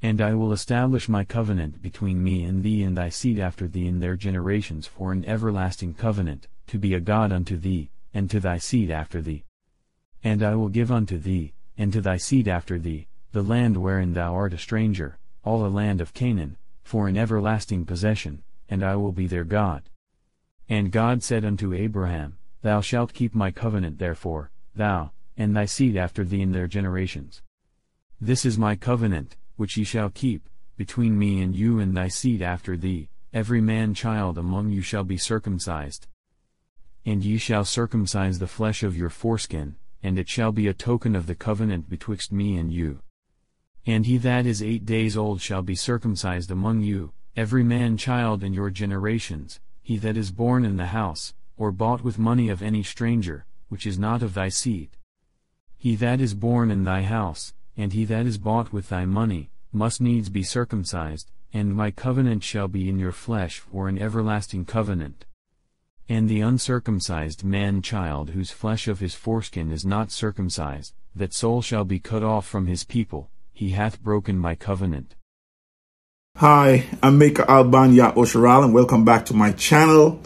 And I will establish my covenant between me and thee and thy seed after thee in their generations for an everlasting covenant, to be a God unto thee, and to thy seed after thee. And I will give unto thee, and to thy seed after thee, the land wherein thou art a stranger, all the land of Canaan, for an everlasting possession, and I will be their God. And God said unto Abraham, Thou shalt keep my covenant therefore, thou, and thy seed after thee in their generations. This is my covenant, which ye shall keep, between me and you and thy seed after thee, every man child among you shall be circumcised. And ye shall circumcise the flesh of your foreskin, and it shall be a token of the covenant betwixt me and you. And he that is eight days old shall be circumcised among you, every man child in your generations, he that is born in the house, or bought with money of any stranger, which is not of thy seed. He that is born in thy house, and he that is bought with thy money, must needs be circumcised, and my covenant shall be in your flesh for an everlasting covenant. And the uncircumcised man child whose flesh of his foreskin is not circumcised, that soul shall be cut off from his people, he hath broken my covenant. Hi, I'm Maker Albania Osharal and welcome back to my channel.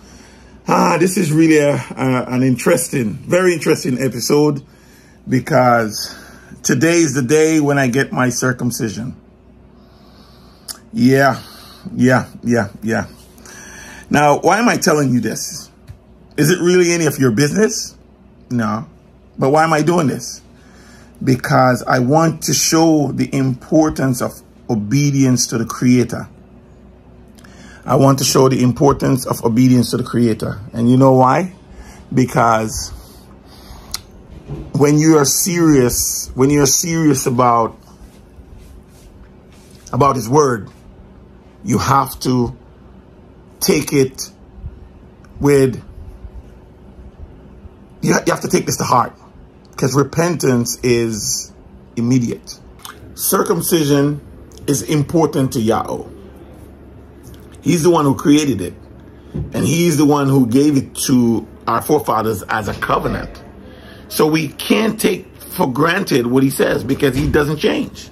Ah, this is really a, a, an interesting, very interesting episode because today is the day when I get my circumcision. Yeah, yeah, yeah, yeah. Now, why am I telling you this? Is it really any of your business? No. But why am I doing this? Because I want to show the importance of obedience to the Creator. I want to show the importance of obedience to the Creator. And you know why? Because when you are serious, when you're serious about about His Word, you have to take it with you have to take this to heart because repentance is immediate. Circumcision is important to Yahweh. He's the one who created it. And he's the one who gave it to our forefathers as a covenant. So we can't take for granted what he says because he doesn't change.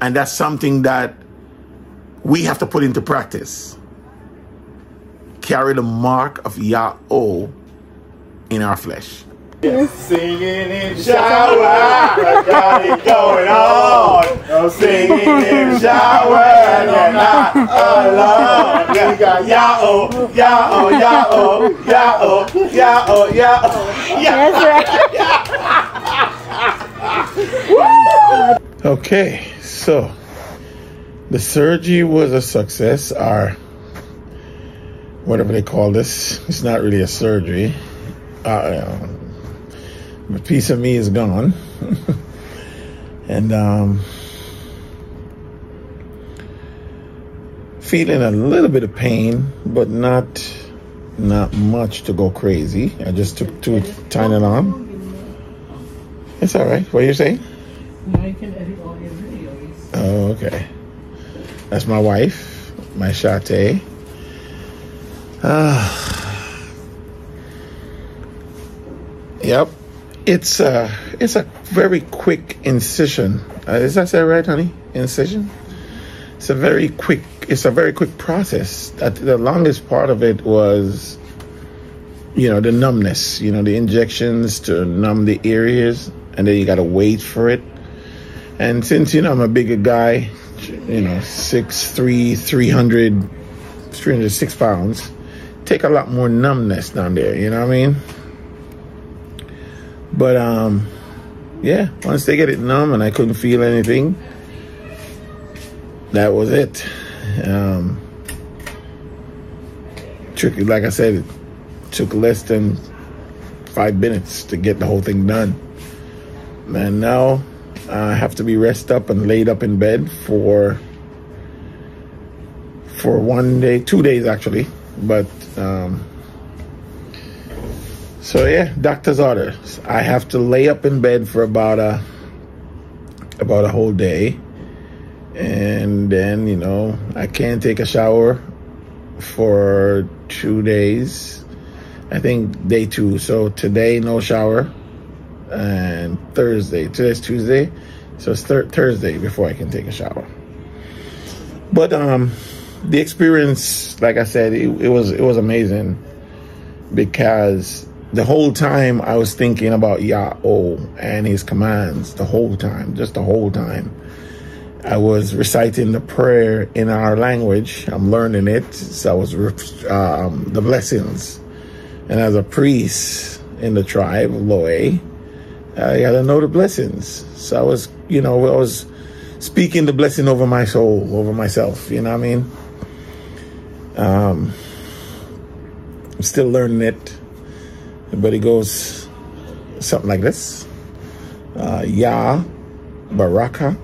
And that's something that we have to put into practice. Carry the mark of Yahweh in our flesh. Singing in the shower, I got it going on. I'm singing in the shower, and I'm not alone. We got Yah-oh, Yah-oh, Yah-oh, Yah-oh, Yah-oh, Yah-oh. That's right. okay, so the surgery was a success, or whatever they call this. It's not really a surgery. Uh, a piece of me is gone. and um, feeling a little bit of pain, but not not much to go crazy. I just took two Tylenol. It's all right. What are you saying? Now you can edit all your videos. Oh, okay. That's my wife, my Shate. Ah. Yep. It's a it's a very quick incision. Uh, is that say right, honey? Incision. It's a very quick. It's a very quick process. Uh, the longest part of it was, you know, the numbness. You know, the injections to numb the areas, and then you got to wait for it. And since you know I'm a bigger guy, you know, six three, three hundred, three hundred six pounds, take a lot more numbness down there. You know what I mean? But um, yeah, once they get it numb and I couldn't feel anything, that was it. Um, tricky, like I said, it took less than five minutes to get the whole thing done. And now I have to be rest up and laid up in bed for for one day, two days actually. But um, so yeah, doctor's orders. I have to lay up in bed for about a about a whole day. And then, you know, I can't take a shower for two days. I think day two. So today, no shower. And Thursday. Today's Tuesday. So it's Thursday before I can take a shower. But um, the experience, like I said, it, it was it was amazing because the whole time I was thinking about Yahweh and his commands the whole time, just the whole time. I was reciting the prayer in our language. I'm learning it. So I was um, the blessings. And as a priest in the tribe Loe, I got to know the blessings. So I was, you know, I was speaking the blessing over my soul, over myself. You know what I mean? Um, I'm still learning it, but it goes something like this: uh, Yah, Baraka,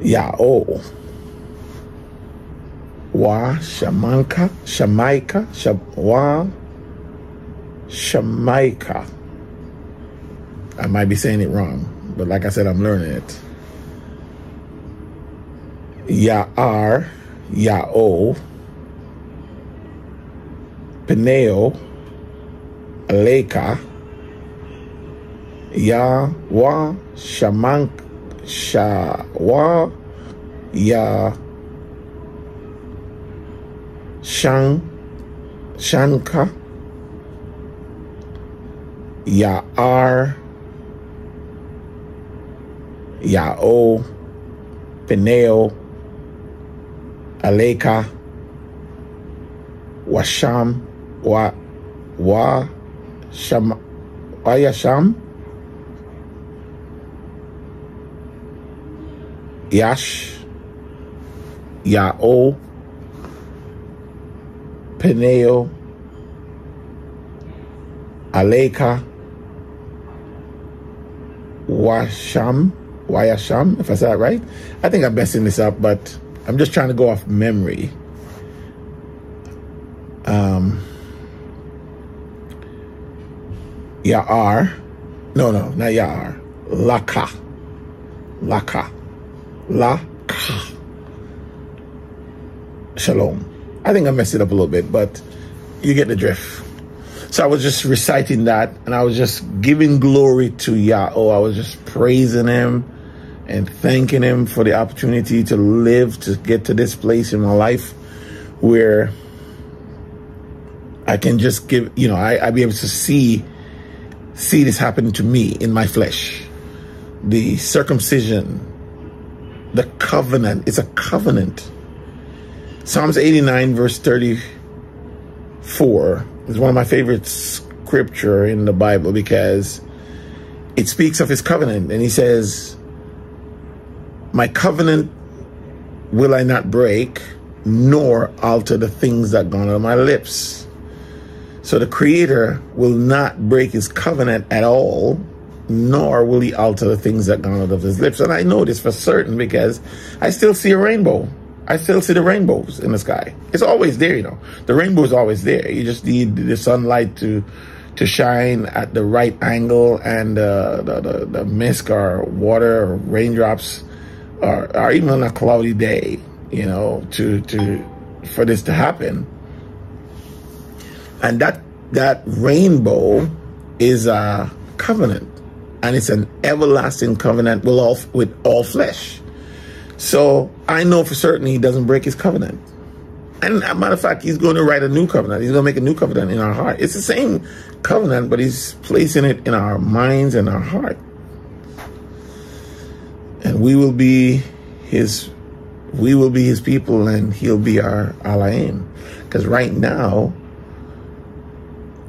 Yahoo, Wa, Shamanka, Shamaika, Wa, Shamaika. I might be saying it wrong, but like I said, I'm learning it. Ya'ar, Ya'o, Peneo, Aleka, Yahwa, Shamank, Shawa, Ya, Shan, Shanka, Ya'ar, Ya'o, Peneo, Aleka, Washam, Wa, Wa, Sham, Wayasham, Yash, Ya'o, Peneo, Aleka, Washam, Wayasham, if I said that right. I think I'm messing this up, but I'm just trying to go off memory. Um, Ya'ar. No, no, not Ya'ar. Laka. Laka. Laka. Shalom. I think I messed it up a little bit, but you get the drift. So I was just reciting that and I was just giving glory to Yahweh. I was just praising him and thanking him for the opportunity to live, to get to this place in my life where I can just give, you know, I, I be able to see, see this happen to me in my flesh. The circumcision, the covenant, it's a covenant. Psalms 89 verse 34 is one of my favorite scripture in the Bible because it speaks of his covenant and he says, my covenant will I not break, nor alter the things that gone out of my lips. So the Creator will not break his covenant at all, nor will he alter the things that gone out of his lips. And I know this for certain because I still see a rainbow. I still see the rainbows in the sky. It's always there, you know. The rainbow is always there. You just need the sunlight to to shine at the right angle and uh, the, the, the mist or water or raindrops or, or even on a cloudy day, you know, to to for this to happen. And that that rainbow is a covenant, and it's an everlasting covenant with all with all flesh. So I know for certain he doesn't break his covenant. And a matter of fact, he's going to write a new covenant. He's going to make a new covenant in our heart. It's the same covenant, but he's placing it in our minds and our heart and we will be his we will be his people and he'll be our alaim because right now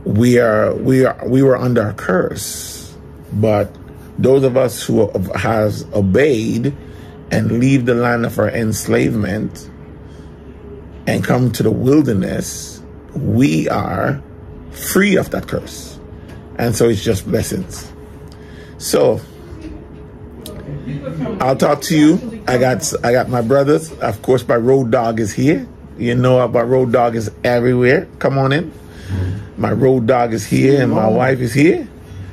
we are we are we were under a curse but those of us who has obeyed and leave the land of our enslavement and come to the wilderness we are free of that curse and so it's just blessings so I'll talk to you. I got I got my brothers. Of course, my road dog is here. You know my road dog is everywhere. Come on in. My road dog is here, and my wife is here.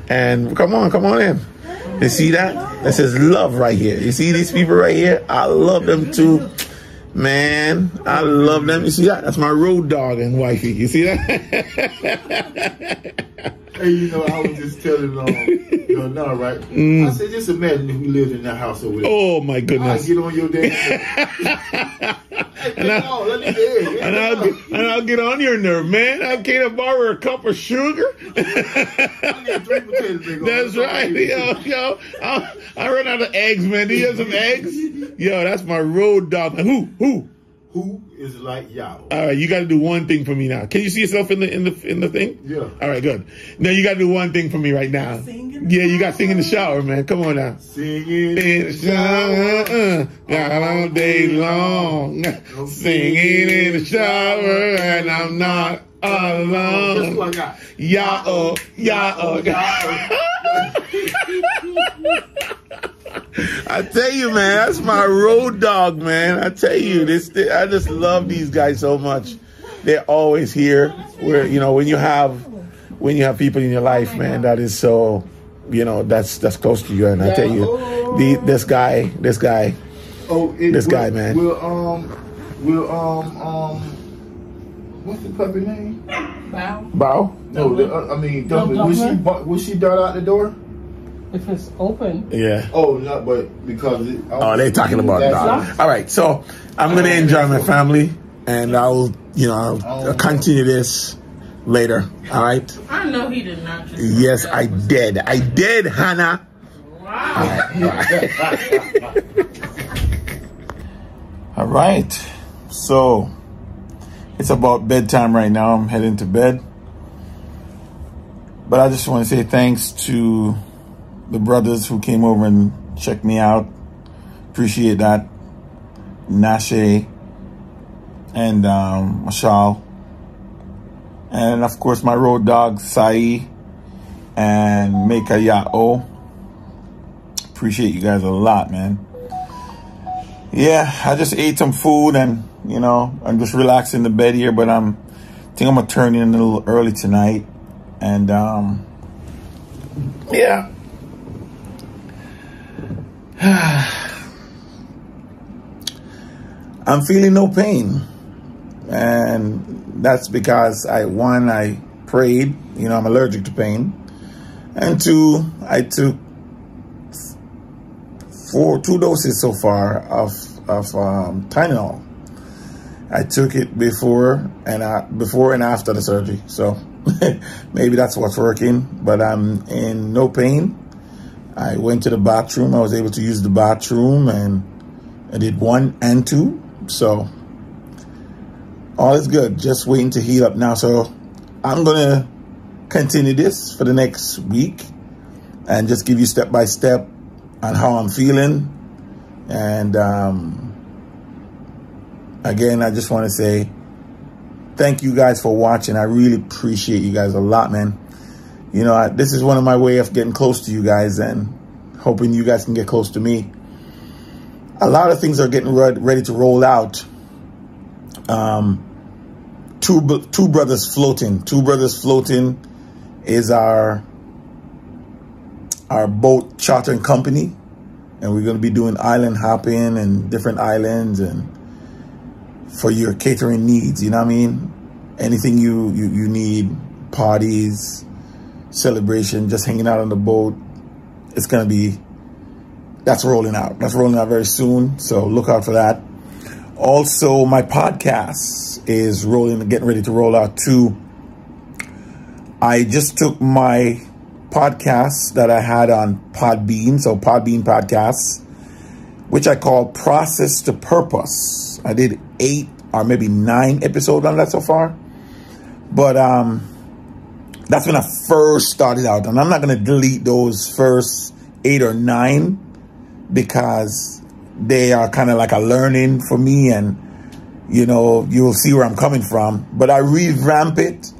And come on, come on in. You see that? That says love right here. You see these people right here? I love them too. Man, I love them. You see that? That's my road dog and wifey. You see that? Hey, you know, I was just telling um, you know, no, right? I said, just imagine if we lived in that house over there. Oh my goodness! I get on your damn. hey, And I- no, let me get And I'll, get, and I'll get on your nerve, man. I can't borrow a cup of sugar. That's right. Yo, yo, I, I run out of eggs, man. Do you have some eggs? Yo, that's my road dog. Who, who? Who is like y'all? All right, you got to do one thing for me now. Can you see yourself in the in the in the thing? Yeah. All right, good. Now you got to do one thing for me right now. Singing Yeah, you got to sing in the shower, man. Come on now. Singing In the shower, uh, all day long, singing in the shower, and I'm not alone. I got? Yeah, oh, yeah, oh, I tell you, man, that's my road dog, man. I tell you, this, I just love these guys so much. They're always here. Where you know when you have when you have people in your life, man, that is so, you know, that's that's close to you. And I tell you, the this guy, this guy, Oh, it, This will- guy, man. Will um, will um um, what's the puppy name? Bow. Bow. No, the, uh, I mean, Dumpling. Was she Dumpling? was she dart out the door? If it's open, Yeah. Oh, no, but because it, Oh, they're talking about That's dog. All right, so I'm gonna oh, enjoy my family, and I'll, you know, I'll oh. continue this later. All right. I know he did not just. Yes, I did. I did, Hannah. All right. So it's about bedtime right now. I'm heading to bed. But I just want to say thanks to the brothers who came over and checked me out. Appreciate that. Nashe and um, Mashal. And of course, my road dog, Sai and Meka Yao. Appreciate you guys a lot, man. Yeah, I just ate some food and, you know, I'm just relaxing in the bed here, but I'm, I think I'm gonna turn in a little early tonight. And, um, yeah. I'm feeling no pain. And that's because I, one, I prayed, you know, I'm allergic to pain. And two, I took four, two doses so far of, of, um, Tylenol. I took it before and I, before and after the surgery. So maybe that's what's working, but I'm in no pain. I went to the bathroom. I was able to use the bathroom and I did one and two. So all is good. Just waiting to heal up now. So I'm going to continue this for the next week and just give you step by step on how I'm feeling. And um, again, I just want to say thank you guys for watching. I really appreciate you guys a lot, man. You know, I, this is one of my way of getting close to you guys and hoping you guys can get close to me. A lot of things are getting re- ready to roll out. Um, two two brothers floating. Two brothers floating is our our boat chartering company, and we're going to be doing island hopping and different islands and for your catering needs. You know what I mean? Anything you you, you need, parties, celebration, just hanging out on the boat. It's going to be that's rolling out. That's rolling out very soon. So look out for that. Also, my podcast is rolling, getting ready to roll out too. I just took my podcast that I had on Podbean, so Podbean Podcasts, which I call Process to Purpose. I did eight or maybe nine episodes on that so far. But um, that's when I first started out. And I'm not going to delete those first eight or nine because they are kind of like a learning for me and you know you'll see where i'm coming from. But i revamp it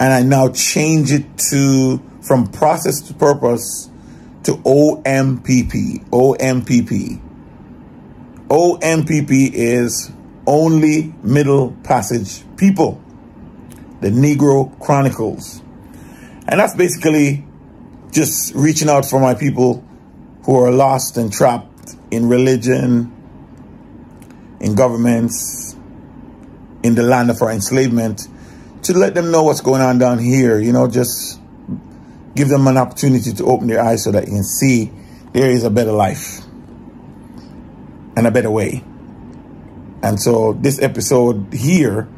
and i now change it to from process to purpose to ompp ompp ompp is only middle passage people the negro chronicles and that's basically just reaching out for my people who are lost and trapped in religion, in governments, in the land of our enslavement, to let them know what's going on down here. You know, just give them an opportunity to open their eyes so that you can see there is a better life and a better way. And so this episode here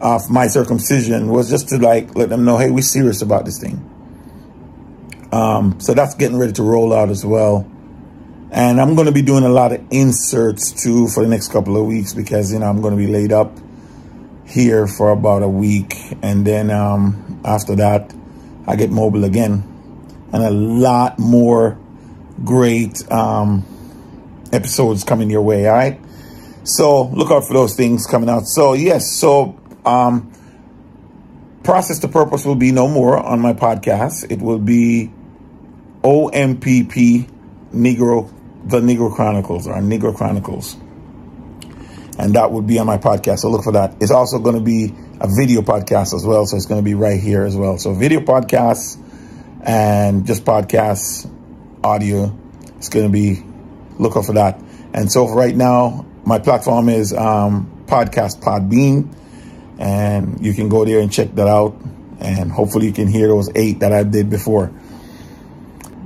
of my circumcision was just to like let them know, hey, we're serious about this thing. Um, so that's getting ready to roll out as well. And I'm going to be doing a lot of inserts too for the next couple of weeks because, you know, I'm going to be laid up here for about a week. And then um, after that, I get mobile again. And a lot more great um, episodes coming your way, all right? So look out for those things coming out. So, yes, so um, Process to Purpose will be no more on my podcast. It will be OMPP Negro the Negro Chronicles or Negro Chronicles. And that would be on my podcast. So look for that. It's also going to be a video podcast as well. So it's going to be right here as well. So video podcasts and just podcasts, audio. It's going to be, look out for that. And so right now, my platform is um, Podcast Podbean. And you can go there and check that out. And hopefully you can hear those eight that I did before.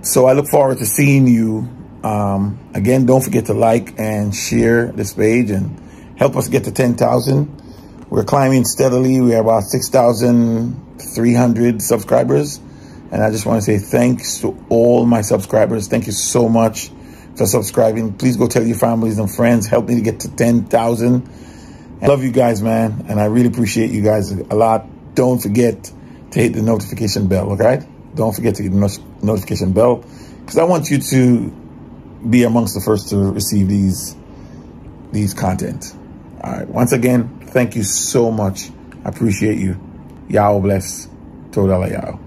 So I look forward to seeing you um, again, don't forget to like and share this page and help us get to 10,000. We're climbing steadily. We have about 6,300 subscribers. And I just want to say thanks to all my subscribers. Thank you so much for subscribing. Please go tell your families and friends. Help me to get to 10,000. Love you guys, man. And I really appreciate you guys a lot. Don't forget to hit the notification bell, okay? Don't forget to hit the notification bell because I want you to be amongst the first to receive these these content. All right. Once again, thank you so much. I appreciate you. Y'all bless. Todala y'all.